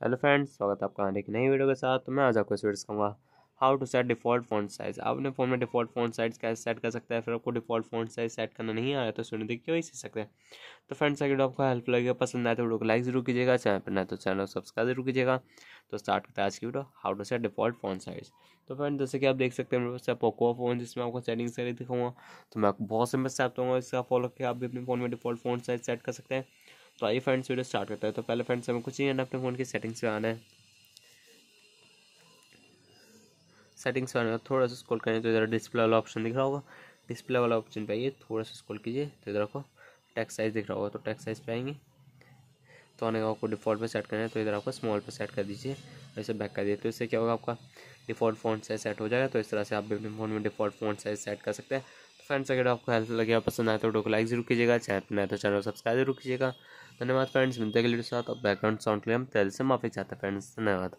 Hello friends, स्वागत है आपका एक नई वीडियो के साथ। तो मैं आज आपको इस video सिखाऊँगा how to set default font size आप अपने फ़ोन में डिफ़ॉल्ट फ़ॉन्ट साइज़ कैसे सेट कर सकते हैं, फिर आपको डिफ़ॉल्ट फ़ॉन्ट साइज़ सेट करना नहीं आया तो सुन देखिए, वही सीख सकते हैं। तो फ्रेंड्स, अगर आपको हेल्प लगेगा पसंद आए तो वीडियो को लाइक ज़रूर कीजिएगा, चैनल पर ना तो चैनल सब्सक्राइब ज़रूर कीजिएगा। तो स्टार्ट करते हैं आज की video how to set default font size तो फ्रेंड जैसे कि आप देख सकते हैं, मेरे पास पोको फ़ोन जिसमें आपको सेटिंग से दिखाऊँगा। तो मैं आपको बहुत सिंपल से आप इसका फॉलो करके आप भी अपने फ़ोन में डिफ़ॉल्ट फ़ॉन्ट साइज़ सेट कर सकते हैं। तो आइए फ्रेंड्स वीडियो स्टार्ट करते हैं। तो पहले फ्रेंड्स हमें कुछ नहीं है अपने फ़ोन की सेटिंग्स पे आना है। सेटिंग्स में थोड़ा सा स्क्रॉल करें तो इधर डिस्प्ले वाला ऑप्शन दिख रहा होगा। डिस्प्ले वाला ऑप्शन पे आइए, थोड़ा सा स्क्रॉल कीजिए तो इधर आपको टैक्स साइज़ दिख रहा होगा। तो टैक्स साइज़ पे आएँगे। तो आने का आपको डिफ़ॉल्ट पे सेट करना है तो इधर आपको स्मॉल पे सेट कर दीजिए। ऐसे बैक कर दिए तो इससे क्या होगा आपका डिफ़ॉल्ट फ़ॉन्ट साइज़ सेट हो जाएगा। तो इस तरह से आप भी अपने फ़ोन में डिफ़ॉल्ट फ़ॉन्ट साइज़ सेट कर सकते हैं। फ्रेंड्स अगर आपको हेल्प लगे पसंद आए तो वीडियो को लाइक ज़रूर कीजिएगा। चैनल नए तो चैनल को सब्सक्राइब ज़रूर कीजिएगा। धन्यवाद फ्रेंड्स मिलते हैं साथ। बैकग्राउंड साउंड के लिए हम तेल से माफ़ी चाहते हैं फ्रेंड्स धन्यवाद।